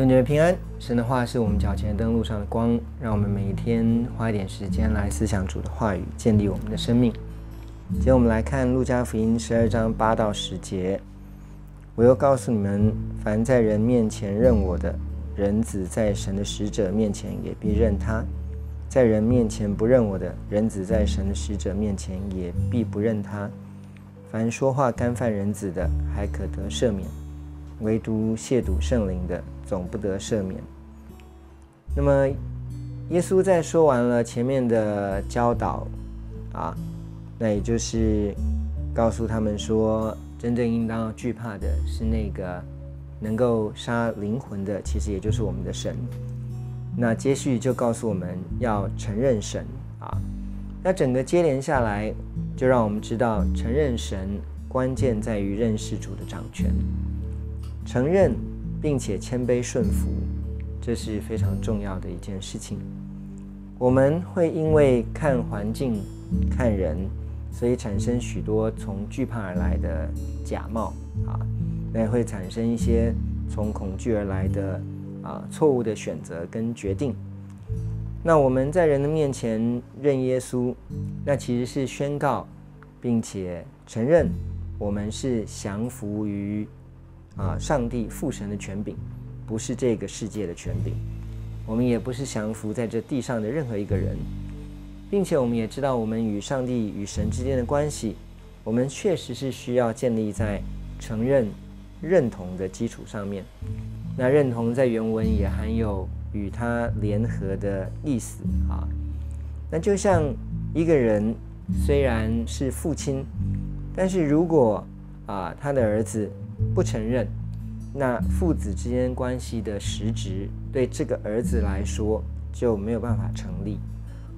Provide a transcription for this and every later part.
愿你们平安。神的话是我们脚前灯路上的光，让我们每一天花一点时间来思想主的话语，建立我们的生命。今天我们来看路加福音十二章八到十节。我又告诉你们，凡在人面前认我的，人子在神的使者面前也必认他；在人面前不认我的，人子在神的使者面前也必不认他。凡说话干犯人子的，还可得赦免；唯独亵渎圣灵的，总不得赦免。那么，耶稣在说完了前面的教导啊，那也就是告诉他们说，真正应当惧怕的是那个能够杀灵魂的，其实也就是我们的神。那接续就告诉我们要承认神啊。那整个接连下来，就让我们知道承认神关键在于认识主的掌权，承认并且谦卑顺服，这是非常重要的一件事情。我们会因为看环境、看人，所以产生许多从惧怕而来的假冒啊，那也会产生一些从恐惧而来的啊错误的选择跟决定。那我们在人的面前认耶稣，那其实是宣告，并且承认我们是降服于啊上帝父神的权柄，不是这个世界的权柄。我们也不是降服在这地上的任何一个人，并且我们也知道我们与上帝与神之间的关系，我们确实是需要建立在承认、认同的基础上面。那认同在原文也含有。与他联合的意思啊，那就像一个人虽然是父亲，但是如果啊他的儿子不承认，那父子之间关系的实质对这个儿子来说就没有办法成立。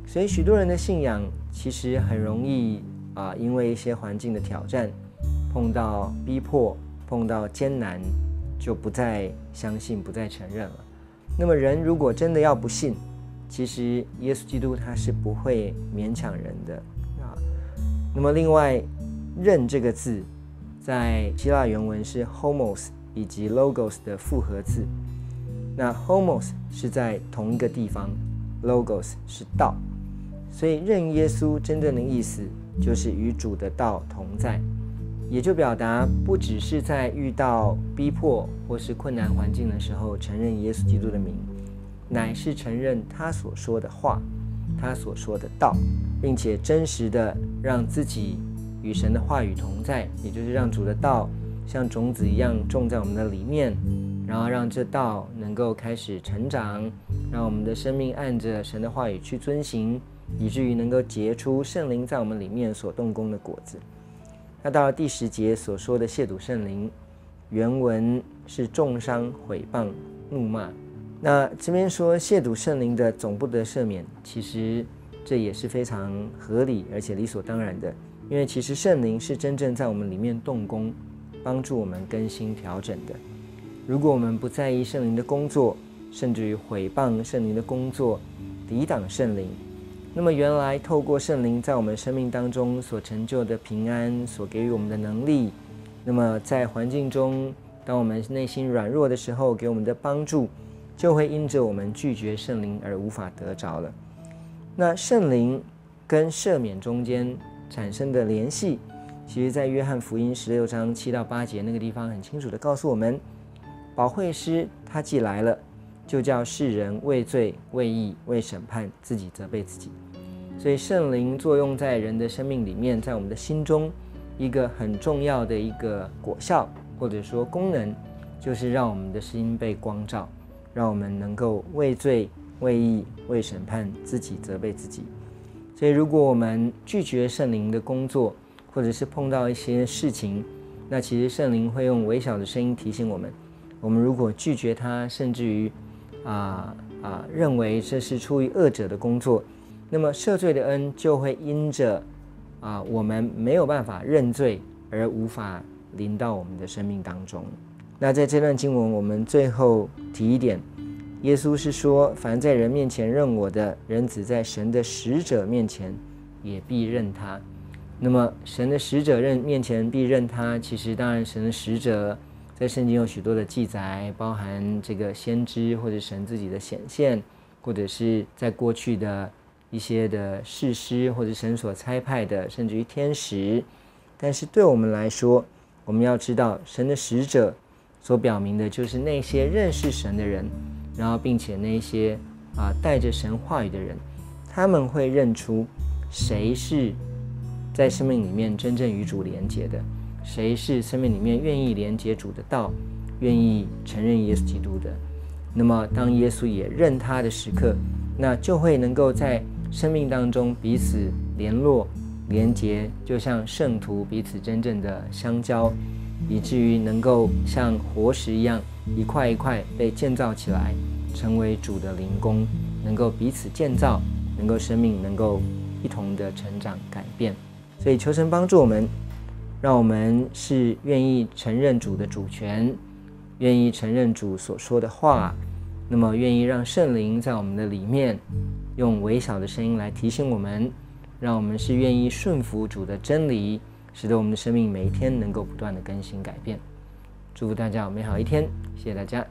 所以许多人的信仰其实很容易啊，因为一些环境的挑战，碰到逼迫，碰到艰难，就不再相信，不再承认了。那么人如果真的要不信，其实耶稣基督他是不会勉强人的啊。那么另外，认这个字，在希腊原文是 homos 以及 logos 的复合字。那 homos 是在同一个地方，logos 是道，所以认耶稣真正的意思就是与主的道同在。也就表达不只是在遇到逼迫或是困难环境的时候承认耶稣基督的名，乃是承认他所说的话，他所说的道，并且真实的让自己与神的话语同在，也就是让主的道像种子一样种在我们的里面，然后让这道能够开始成长，让我们的生命按着神的话语去遵行，以至于能够结出圣灵在我们里面所动工的果子。那到了第十节所说的亵渎圣灵，原文是重伤、毁谤、怒骂。那这边说亵渎圣灵的总不得赦免，其实这也是非常合理而且理所当然的，因为其实圣灵是真正在我们里面动工，帮助我们更新调整的。如果我们不在意圣灵的工作，甚至于毁谤圣灵的工作，抵挡圣灵。那么，原来透过圣灵在我们生命当中所成就的平安，所给予我们的能力，那么在环境中，当我们内心软弱的时候，给我们的帮助，就会因着我们拒绝圣灵而无法得着了。那圣灵跟赦免中间产生的联系，其实在约翰福音十六章七到八节那个地方很清楚的告诉我们：保惠师他既来了。就叫世人为罪、为义、为审判，自己责备自己。所以圣灵作用在人的生命里面，在我们的心中，一个很重要的一个果效，或者说功能，就是让我们的心被光照，让我们能够为罪、为义、为审判，自己责备自己。所以，如果我们拒绝圣灵的工作，或者是碰到一些事情，那其实圣灵会用微小的声音提醒我们：我们如果拒绝他，甚至于。啊啊！认为这是出于恶者的工作，那么赦罪的恩就会因着啊我们没有办法认罪而无法临到我们的生命当中。那在这段经文，我们最后提一点：耶稣是说，凡在人面前认我的人子，在神的使者面前也必认他。那么神的使者认面前必认他，其实当然神的使者在圣经有许多的记载，包含这个先知或者神自己的显现，或者是在过去的一些的事师或者神所差派的，甚至于天使。但是对我们来说，我们要知道神的使者所表明的就是那些认识神的人，然后并且那些啊带着神话语的人，他们会认出谁是在生命里面真正与主连接的。谁是生命里面愿意连接主的道，愿意承认耶稣基督的？那么，当耶稣也认他的时刻，那就会能够在生命当中彼此联络、连接，就像圣徒彼此真正的相交，以至于能够像活石一样，一块一块被建造起来，成为主的灵宫，能够彼此建造，能够生命能够一同的成长改变。所以，求神帮助我们。让我们是愿意承认主的主权，愿意承认主所说的话，那么愿意让圣灵在我们的里面，用微小的声音来提醒我们，让我们是愿意顺服主的真理，使得我们的生命每一天能够不断的更新改变。祝福大家有美好一天，谢谢大家。